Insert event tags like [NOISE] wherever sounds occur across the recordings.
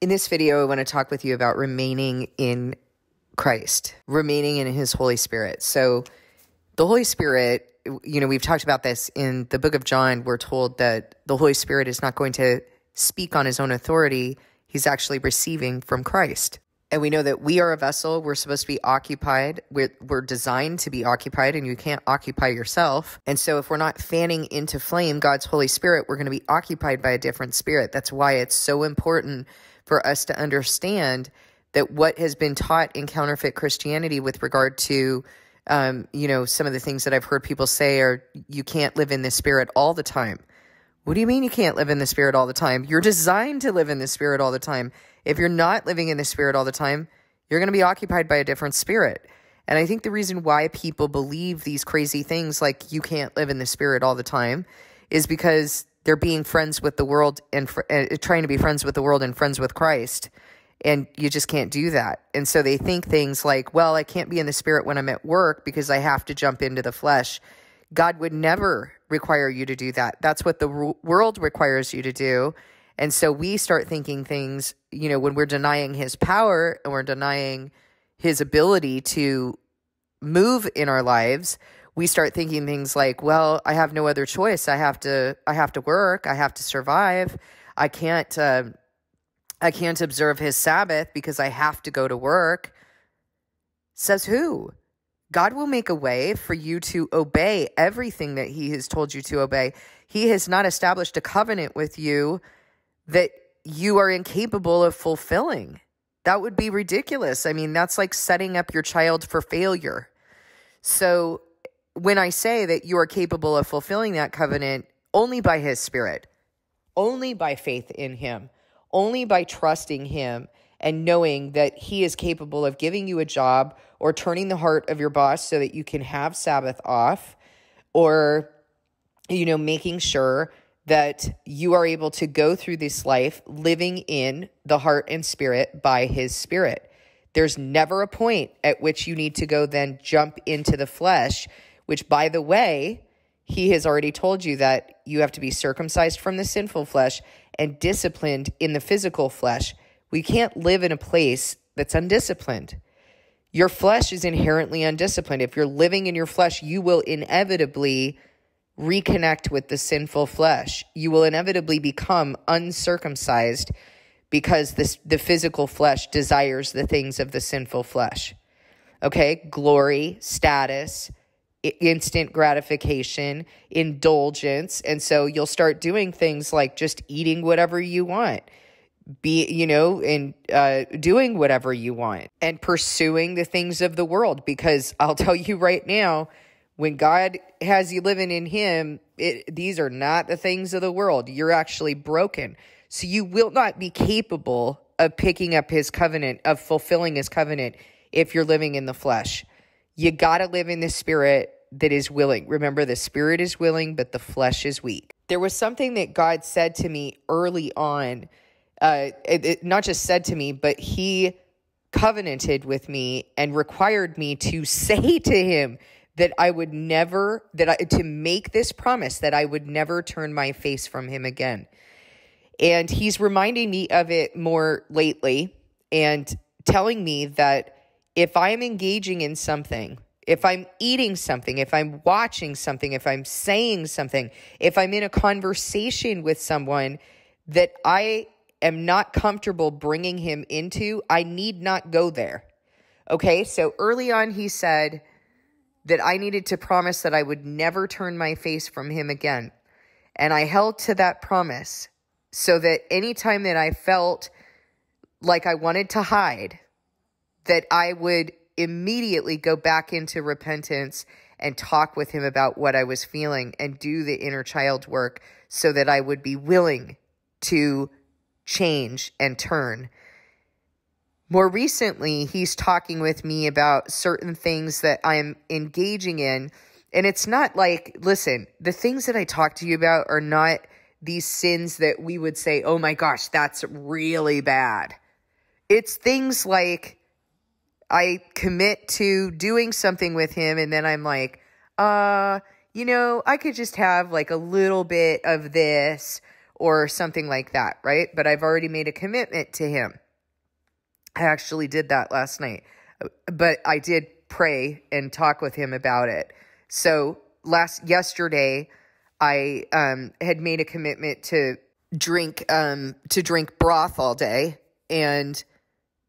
In this video, I want to talk with you about remaining in Christ, remaining in His Holy Spirit. So, the Holy Spirit, you know, we've talked about this in the book of John. We're told that the Holy Spirit is not going to speak on His own authority, He's actually receiving from Christ. And we know that we are a vessel. We're supposed to be occupied. We're, we're designed to be occupied, and you can't occupy yourself. And so, if we're not fanning into flame God's Holy Spirit, we're going to be occupied by a different spirit. That's why it's so important for us to understand that what has been taught in counterfeit Christianity with regard to, um, you know, some of the things that I've heard people say are you can't live in the spirit all the time. What do you mean you can't live in the spirit all the time? You're designed to live in the spirit all the time. If you're not living in the spirit all the time, you're going to be occupied by a different spirit. And I think the reason why people believe these crazy things like you can't live in the spirit all the time is because they're being friends with the world and fr- uh, trying to be friends with the world and friends with Christ. And you just can't do that. And so they think things like, well, I can't be in the spirit when I'm at work because I have to jump into the flesh. God would never require you to do that. That's what the world requires you to do. And so we start thinking things, you know, when we're denying his power and we're denying his ability to move in our lives, we start thinking things like, well, I have no other choice. I have to I have to work. I have to survive. I can't uh, I can't observe his Sabbath because I have to go to work. Says who? God will make a way for you to obey everything that he has told you to obey. He has not established a covenant with you that you are incapable of fulfilling. That would be ridiculous. I mean, that's like setting up your child for failure. So when I say that you are capable of fulfilling that covenant only by his spirit, only by faith in him, only by trusting him and knowing that he is capable of giving you a job or turning the heart of your boss so that you can have Sabbath off or, you know, making sure that you are able to go through this life living in the heart and spirit by his spirit. There's never a point at which you need to go then jump into the flesh which, by the way, he has already told you that you have to be circumcised from the sinful flesh and disciplined in the physical flesh. We can't live in a place that's undisciplined. Your flesh is inherently undisciplined. If you're living in your flesh, you will inevitably reconnect with the sinful flesh. You will inevitably become uncircumcised because this, the physical flesh desires the things of the sinful flesh. Okay? Glory, status, instant gratification, indulgence. And so you'll start doing things like just eating whatever you want, be, you know, and uh, doing whatever you want and pursuing the things of the world. Because [LAUGHS] I'll tell you right now, when God has you living in Him, it, these are not the things of the world. You're actually broken. So you will not be capable of picking up His covenant, of fulfilling His covenant if you're living in the flesh. You got to live in the spirit that is willing. Remember, the spirit is willing, but the flesh is weak. There was something that God said to me early on. Uh, it, it not just said to me, but He covenanted with me and required me to [LAUGHS] say to Him that I would never, that I, to make this promise that I would never turn my face from Him again. And He's reminding me of it more lately and telling me that if I'm engaging in something, if I'm eating something, if I'm watching something, if I'm saying something, if I'm in a conversation with someone that I am not comfortable bringing him into, I need not go there. Okay, so early on, he said that I needed to promise that I would never turn my face from him again. And I held to that promise so that anytime that I felt like I wanted to hide, that I would immediately go back into repentance and talk with him about what I was feeling and do the inner child work so that I would be willing to change and turn. More recently, he's talking with me about certain things that I'm engaging in. And it's not like, listen, the things that I talk to you about are not these sins that we would say, oh my gosh, that's really bad. It's things like I commit to doing something with him and then I'm like, uh, you know, I could just have like a little bit of this or something like that, right? But I've already made a commitment to him. I actually did that last night, but I did pray and talk with him about it. So last yesterday, I um, had made a commitment to drink um, to drink broth all day, and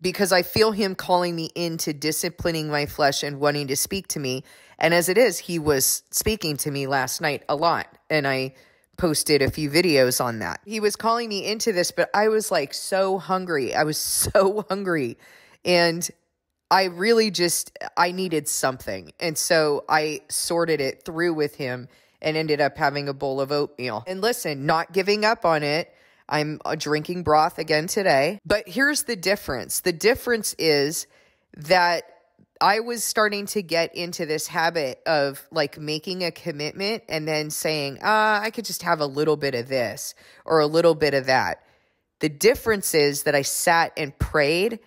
because I feel him calling me into disciplining my flesh and wanting to speak to me. And as it is, he was speaking to me last night a lot, and I posted a few videos on that. He was calling me into this, but I was like so hungry. I was [LAUGHS] so hungry. And I really just I needed something. And so I sorted it through with him and ended up having a bowl of oatmeal. And listen, not giving up on it. I'm uh, drinking broth again today. But here's the difference. The difference is that I was starting to get into this habit of like making a commitment and then saying, ah, I could just have a little bit of this or a little bit of that. The difference is that I sat and prayed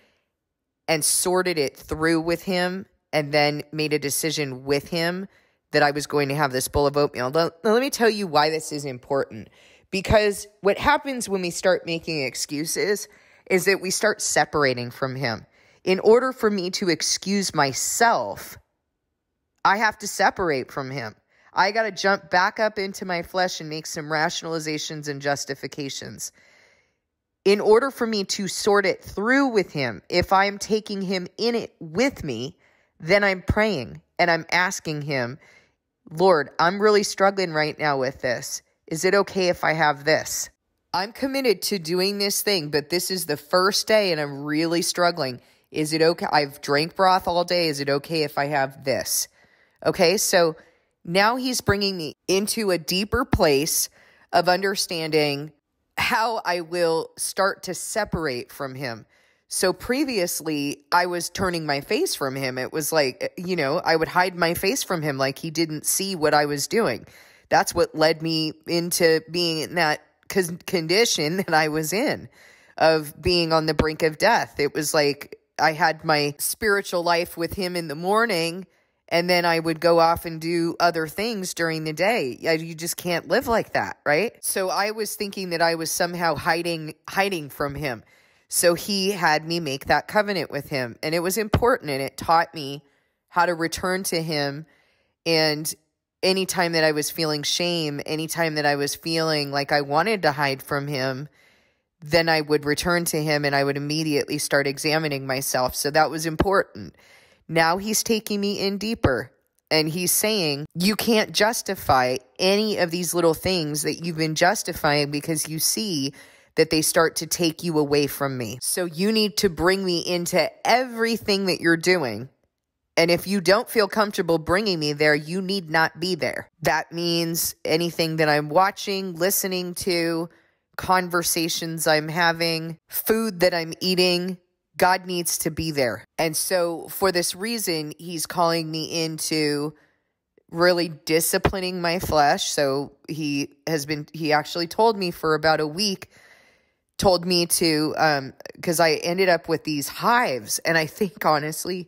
and sorted it through with him and then made a decision with him that I was going to have this bowl of oatmeal. Let, let me tell you why this is important. Because what happens when we start making excuses is that we start separating from him in order for me to excuse myself, I have to separate from him. I got to jump back up into my flesh and make some rationalizations and justifications. In order for me to sort it through with him, if I'm taking him in it with me, then I'm praying and I'm asking him, Lord, I'm really struggling right now with this. Is it okay if I have this? I'm committed to doing this thing, but this is the first day and I'm really struggling. Is it okay? I've drank broth all day. Is it okay if I have this? Okay, so now he's bringing me into a deeper place of understanding how I will start to separate from him. So previously, I was turning my face from him. It was like, you know, I would hide my face from him like he didn't see what I was doing. That's what led me into being in that condition [LAUGHS] that I was in of being on the brink of death. It was like I had my spiritual life with him in the morning and then I would go off and do other things during the day. You just can't live like that, right? So I was thinking that I was somehow hiding hiding from him. So he had me make that covenant with him and it was important and it taught me how to return to him and anytime that I was feeling shame, anytime that I was feeling like I wanted to hide from him, then I would return to him and I would immediately start examining myself. So that was important. Now he's taking me in deeper and he's saying, You can't justify any of these little things that you've been justifying because you see that they start to take you away from me. So you need to bring me into everything that you're doing. And if you don't feel comfortable bringing me there, you need not be there. That means anything that I'm watching, listening to, conversations I'm having, food that I'm eating. God needs to be there. And so, for this reason, He's calling me into really disciplining my flesh. So, He has been, He actually told me for about a week, told me to, um, because I ended up with these hives. And I think, [LAUGHS] honestly,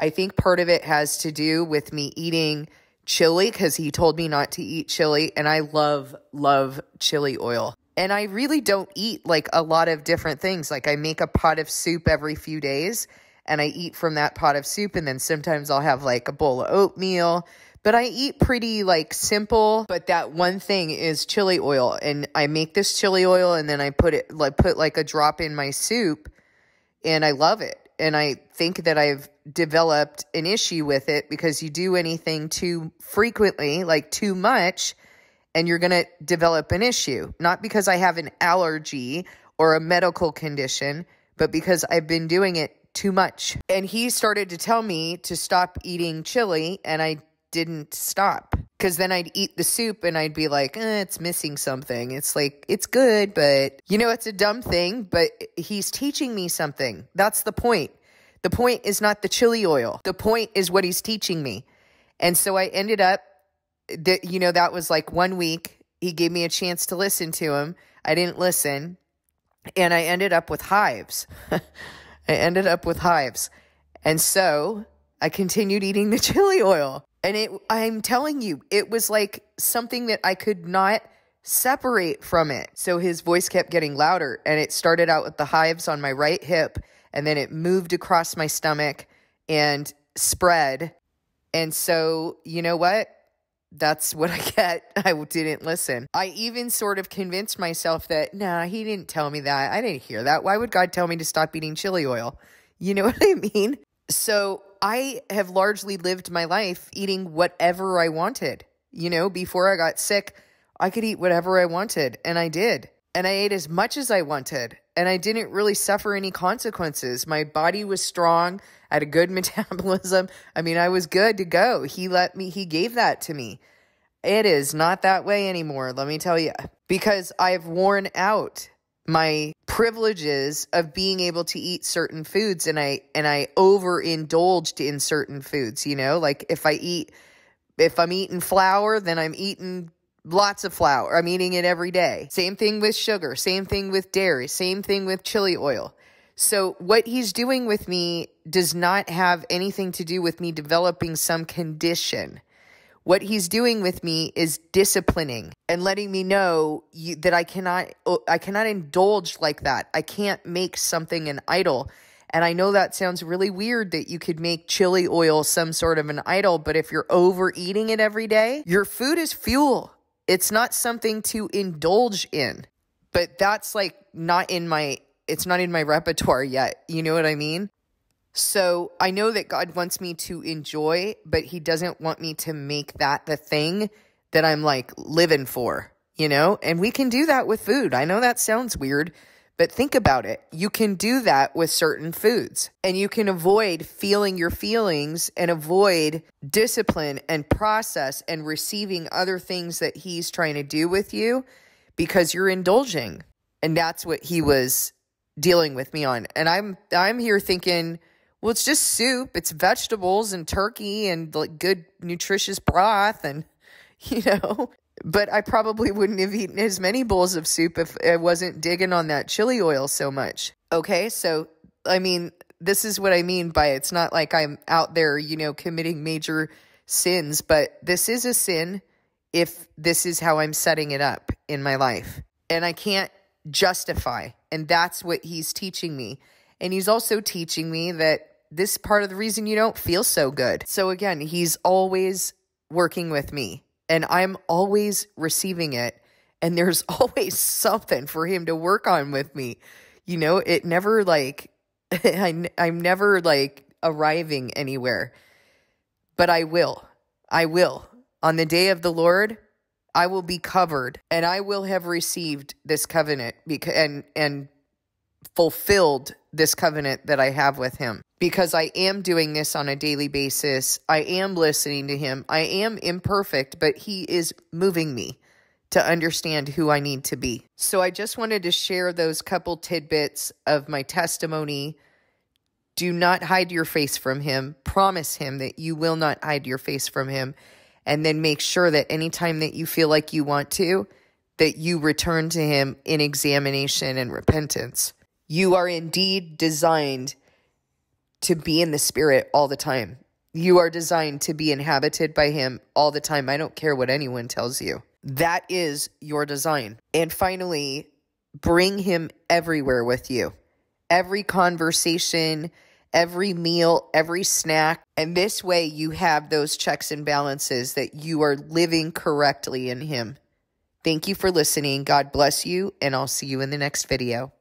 I think part of it has to do with me eating chili because he told me not to eat chili. And I love, love chili oil. And I really don't eat like a lot of different things. Like I make a pot of soup every few days and I eat from that pot of soup. And then sometimes I'll have like a bowl of oatmeal. But I eat pretty like simple. But that one thing is chili oil. And I make this chili oil and then I put it like put like a drop in my soup and I love it. And I think that I've developed an issue with it because you do anything too frequently, like too much, and you're going to develop an issue. Not because I have an allergy or a medical condition, but because I've been doing it too much. And he started to tell me to stop eating chili, and I didn't stop. Because then I'd eat the soup and I'd be like, eh, it's missing something. It's like, it's good, but you know, it's a dumb thing, but he's teaching me something. That's the point. The point is not the chili oil, the point is what he's teaching me. And so I ended up that you know that was like one week he gave me a chance to listen to him i didn't listen and i ended up with hives [LAUGHS] i ended up with hives and so i continued eating the [LAUGHS] chili oil and it i'm telling you it was like something that i could not separate from it. So his voice kept getting louder, and it started out with the hives on my right hip, and then it moved across my stomach and spread. And so, you know what? That's what [LAUGHS] I get. I didn't listen. I even sort of convinced myself that, nah, he didn't tell me that. I didn't hear that. Why would God tell me to stop eating chili oil? You know [LAUGHS] what I mean? So I have largely lived my life eating whatever I wanted. You know, before I got sick, I could eat whatever I wanted, and I did. And I ate as much as I wanted, and I didn't really suffer any consequences. My body was strong, I [LAUGHS] had a good [LAUGHS] metabolism. I mean, I was good to go. He let me, he gave that to me. It is not that way anymore, let me tell you, because I've worn out my privileges of being able to eat certain foods and I and I overindulged in certain foods, you know? Like if I eat if I'm eating flour, then I'm eating lots of flour. I'm eating it every day. Same thing with sugar, same thing with dairy, same thing with chili oil. So what he's doing with me does not have anything to do with me developing some condition. What he's doing with me is disciplining and letting me know you, that I cannot uh, I cannot indulge like that. I can't make something an idol. And I know that sounds really weird that you could make chili oil some sort of an idol, but if you're overeating it every day, your food is fuel. It's not something to indulge in. But that's like not in my it's not in my repertoire yet. You know what I mean? So I know that God wants me to enjoy, but He doesn't want me to make that the thing that I'm like living for, you know? And we can do that with food. I know that sounds weird, but think about it. You can do that with certain foods, and you can avoid feeling your feelings and avoid discipline and process and receiving other things that He's trying to do with you because you're indulging. And that's what He was dealing with me on. And I'm I'm here thinking well, it's just soup. It's vegetables and turkey and like good nutritious broth and [LAUGHS] you know. But I probably wouldn't have eaten as many bowls of soup if I wasn't digging on that chili oil so much. Okay, so I mean, this is what I mean by it's not like I'm out there, you know, committing major sins, but this is a sin if this is how I'm setting it up in my life. And I can't justify. And that's what he's teaching me. And he's also teaching me that this part of the reason you don't feel so good. So again, he's always working with me and I'm always receiving it. And there's [LAUGHS] always something for him to work on with me. You know, it never like, [LAUGHS] I, I'm never like arriving anywhere, but I will. I will. On the day of the Lord, I will be covered and I will have received this covenant because and and fulfilled this covenant that I have with him because I am doing this on a daily basis. I am listening to him. I am imperfect, but he is moving me to understand who I need to be. So I just wanted to share those couple tidbits of my testimony. Do not hide your face from him. Promise him that you will not hide your face from him. And then make sure that anytime that you feel like you want to, that you return to him in examination and repentance. You are indeed designed to be in the spirit all the time. You are designed to be inhabited by him all the time. I don't care what anyone tells you. That is your design. And finally, bring him everywhere with you. Every conversation, every meal, every snack. And this way you have those checks and balances that you are living correctly in him. Thank you for listening. God bless you, and I'll see you in the next video.